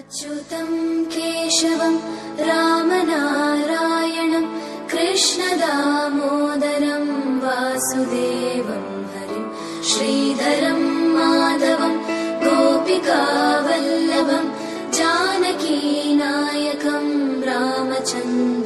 अच्युतम् केशवम् रामनारायणम् कृष्णदामोदरं वासुदेवं वासुदेवम् श्रीधरं श्रीधरम् माधवम् जानकीनायकं जानकीनायकम् रामचन्द्र